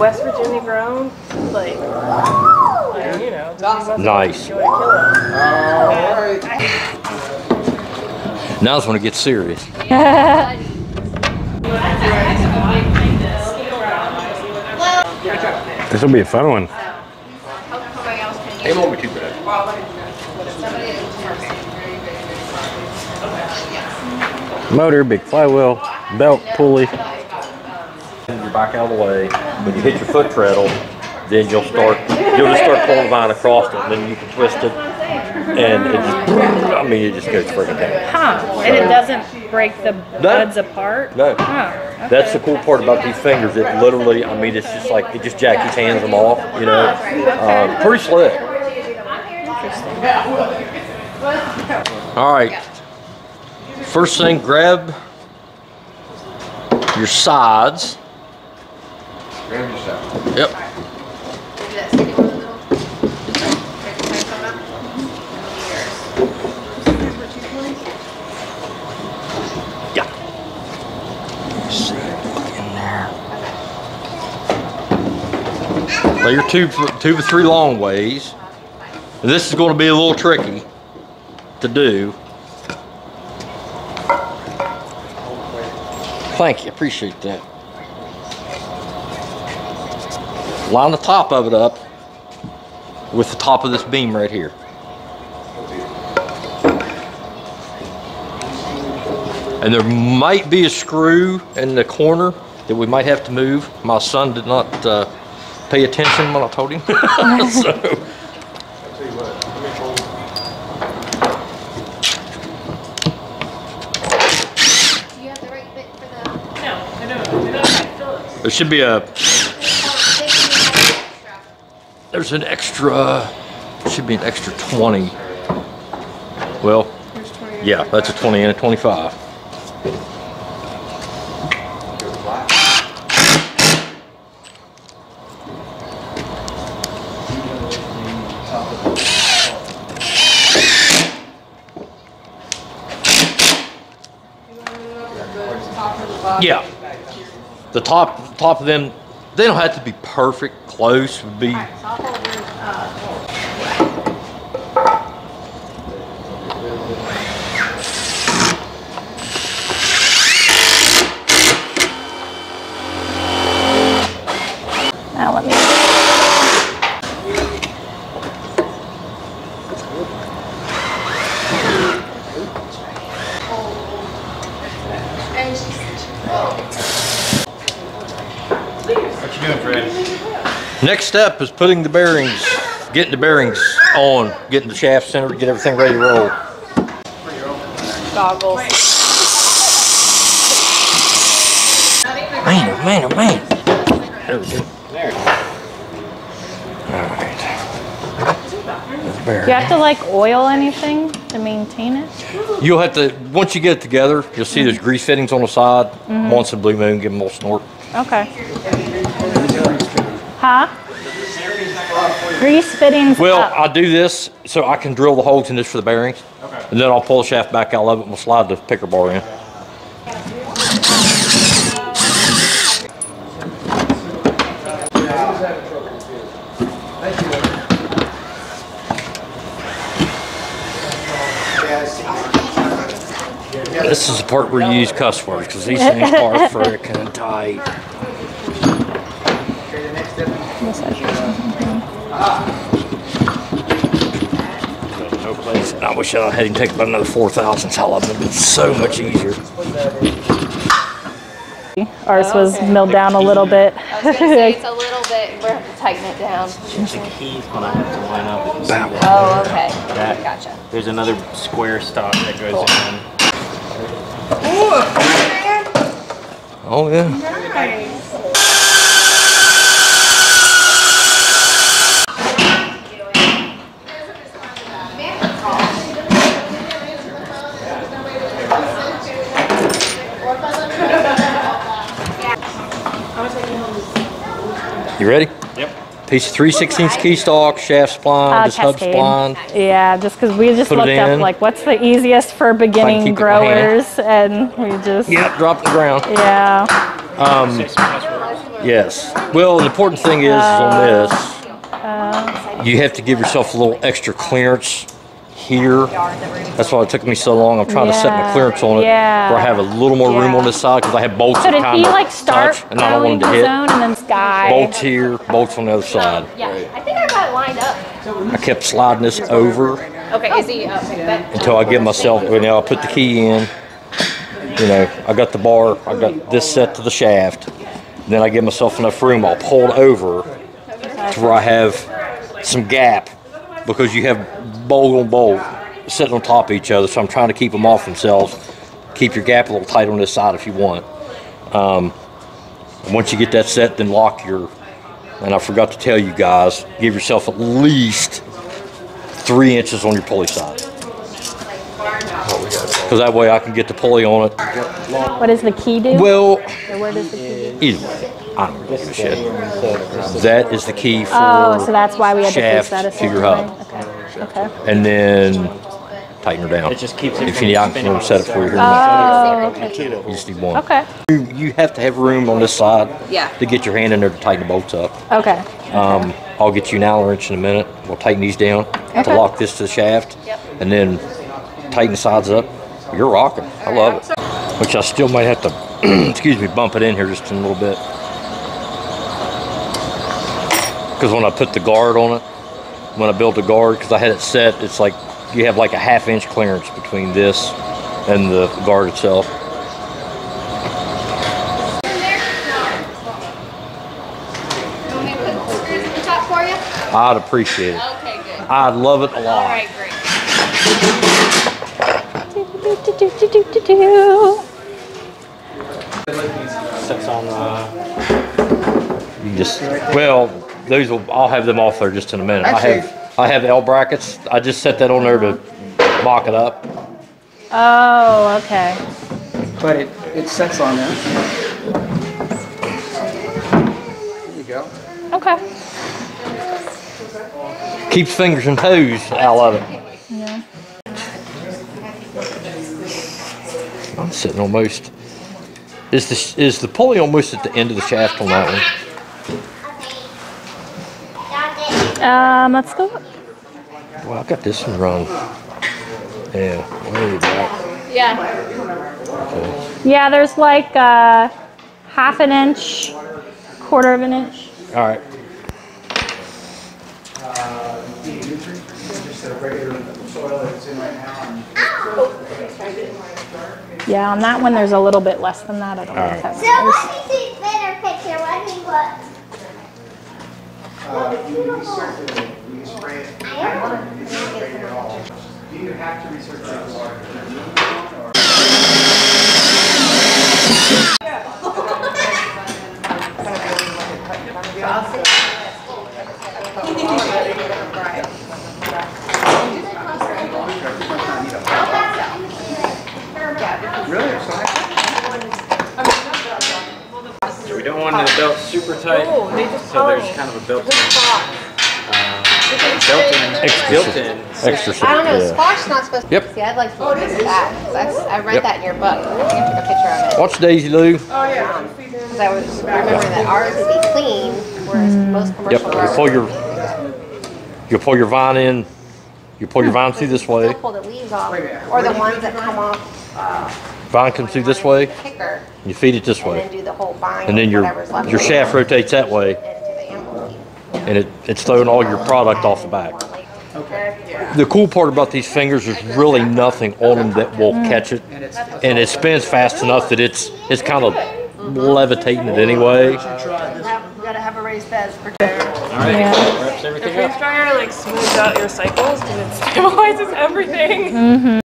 West Virginia grown, like, like you know, Nice. you want to kill it. Now's when it gets serious. This will be a fun one. It won't be too bad. Motor, big flywheel, belt, pulley. You're back out of the way. When you hit your foot treadle, then you'll start, you'll just start pulling the vine across it, and then you can twist it, and it just, I mean, it just goes friggin' down. Huh? And it doesn't break the buds apart. No. Huh. That's the cool part about these fingers. It literally, I mean, it's just like, it just Jackie's hands them off, you know? Um, pretty slick. All right. First thing, grab your sides. Grab yourself. Yep. Yeah. See, look in there. Lay your two, two or three long ways. And this is going to be a little tricky to do. Thank you, appreciate that. Line the top of it up with the top of this beam right here. And there might be a screw in the corner that we might have to move. My son did not uh, pay attention when I told him. so, Do you have the right bit for the? No, I don't. I don't have Phillips. there should be a, Oh, take the extra. There's an extra, should be an extra 20. Well, yeah, that's a 20 and a 25. Yeah. The top top of them, they don't have to be perfect. Close would be. Uh, now let me. What you doing, Fred? Next step is putting the bearings, getting the bearings on, getting the shaft centered, get everything ready to roll. Goggles. Man, oh man, oh man. There we go. There. All right. Do you have to like oil anything to maintain it? You'll have to, once you get it together, you'll see there's grease fittings on the side. Mm-hmm. Once in Blue Moon, give them a little snort. Okay. Huh? Grease fittings Well, up. I do this so I can drill the holes in this for the bearings. Okay. And then I'll pull the shaft back out of it and we'll slide the picker bar in. This is the part where you use cuss words because these things are freaking tight. No place. I wish I hadn't taken about another four thousandths. Hell, it would have been so much easier. Ours oh, was milled down a little bit. I was say it's a little bit. We're gonna have to tighten it down. the keys when I have to line up. If you see that, Oh, okay. That- Gotcha. there's another square stop that goes in. Oh, oh yeah. You ready? Yep. Piece of 3 16 key stock, shaft spline, Uh, just hub Cascade. spline. Yeah, just because we just Put looked up in. like what's the easiest for beginning keep it in my hand. growers, and we just Yep, drop the ground. yeah. Um, Yes. Well, the important thing is, is on this, Uh, you have to give yourself a little extra clearance here. That's why it took me so long. I'm trying to set my clearance on it Yeah. where I have a little more room Yeah. on this side because I have bolts so that did kind of like start touch and I don't want them to hit. own and then Sky? Bolts here, bolts on the other oh, side. Yeah, I think I got it lined up. I kept sliding this over Okay, is he oh, up? Until I give myself, you know, I put the key in. You know, I got the bar, I got this set to the shaft. Then I give myself enough room, I'll pull it over to where I have some gap because you have bolt on bolt sitting on top of each other. So I'm trying to keep them off themselves. Keep your gap a little tight on this side if you want. Um, and once you get that set, then lock your, and I forgot to tell you guys, give yourself at least three inches on your pulley side. Because that way I can get the pulley on it. What does the key do? Well, where does the key do? either way, I don't really give a shit. That is the key for Oh, so that's why we had to shaft fix that to your hub. Okay. Okay. And then tighten her down. It just keeps it If you need, I can set it for you here. in a Oh, okay. You just need one. Okay. You, you have to have room on this side Yeah. to get your hand in there to tighten the bolts up. Okay. Um, I'll get you an Allen wrench in a minute. We'll tighten these down Okay. to lock this to the shaft, Yep. and then tighten the sides up. You're rocking. I love it. Which I still might have to, excuse me, bump it in here just in a little bit. Because when I put the guard on it, when I built the guard, because I had it set, it's like you have like a half inch clearance between this and the guard itself. You want me to put the screws in the top for you? I'd appreciate it. Okay, good. I'd love it a lot. right, great. Sets on uh, You just well, those will. I'll have them off there just in a minute. I have I have L brackets. I just set that on there to mock it up. Oh, okay. But it, it sets on there. There you go. Okay. Keeps fingers and toes out of it. Yeah. I'm sitting almost. Is the is the pulley almost at the end of the shaft on that one? Um, let's go. Well, I got this one wrong. Yeah, way back. Yeah. Okay. Yeah, there's like uh, half an inch, quarter of an inch. All right. Just a regular soil that it's in right now. Yeah, on that one there's a little bit less than that. I don't know if that So matters. let me see better picture. Let me look. Uh, you recirculate you can spray it. You can spray it all. Do you have to recirculate water? Really? So I- we don't want the belt super tight. so there's kind of a built-in. Uh, built-in. Extra Built-in. Extra. I don't know, yeah. squash's not supposed to. Yep. See, I'd like to look into that, 'cause that's, I read Yep. that in your book. I think I took a picture of it. Watch Daisy Lou. Oh yeah. Um, because I was remembering that ours would be clean, whereas mm. most Yep. commercial You ones. pull your you pull your vine in. You pull your vine through this way. Still pull the leaves off, or the ones that come off Vine comes through this way. kicker, You feed it this and then way, do the whole vine, and then your whatever's left. your over shaft rotates that way, Into the ammo and it, it's throwing all your product off the back. The cool part about these fingers is really nothing on them that will catch it, and it spins fast enough that it's it's kind of levitating it anyway. We gotta have a raised beds for Yeah. Wraps everything The up. freeze dryer like smooths out your cycles and it stabilizes everything. Mm-hmm.